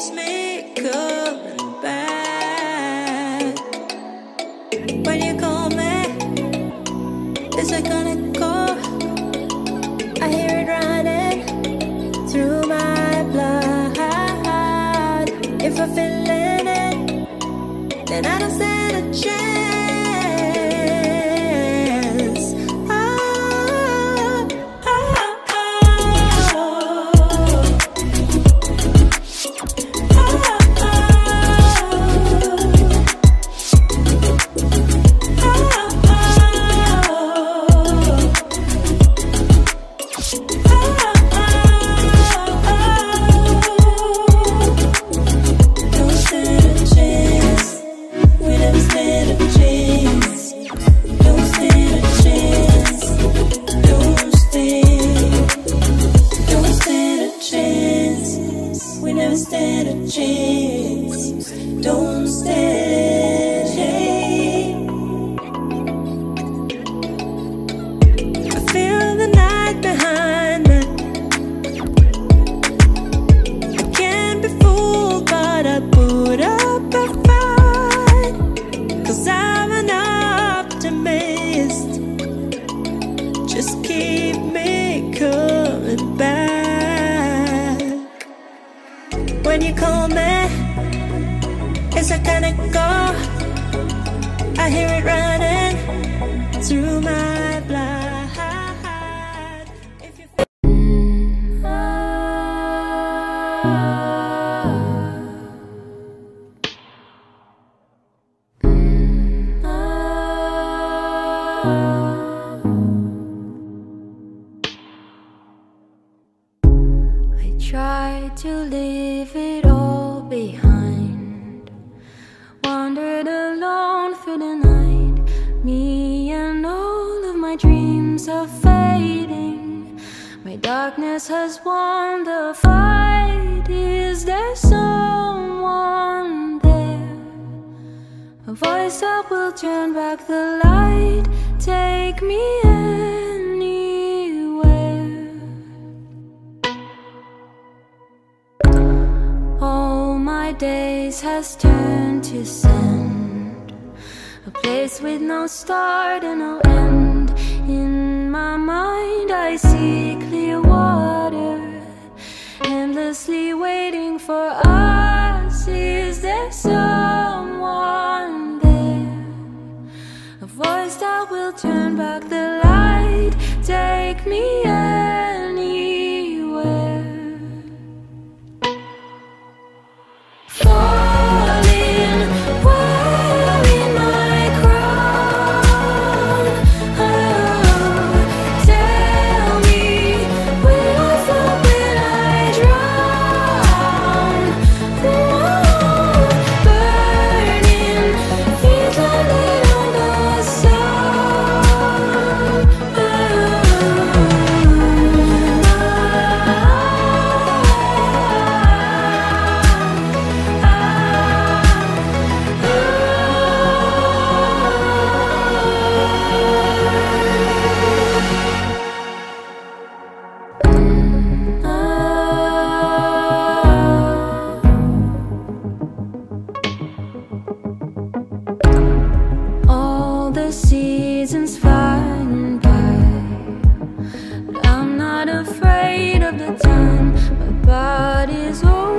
keeps me coming back. When you call me, it's like on a call. I hear it running through my blood. If I'm feeling it, then I don't stand a chance. When you call me, is it gonna go? I hear it running through my blood. If you I tried to leave it all behind. Through the night. Me and all of my dreams are fading. My darkness has won the fight. Is there someone there? A voice that will turn back the light. Take me anywhere. All my days has turned to sand. Place with no start and no end. In my mind, I see clear water, endlessly waiting for us. Is there someone there? A voice that will turn back the light. Take me the seasons flying by But I'm not afraid of the time My body's old.